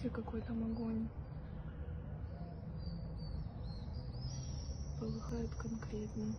Какой там огонь. Полыхает конкретно.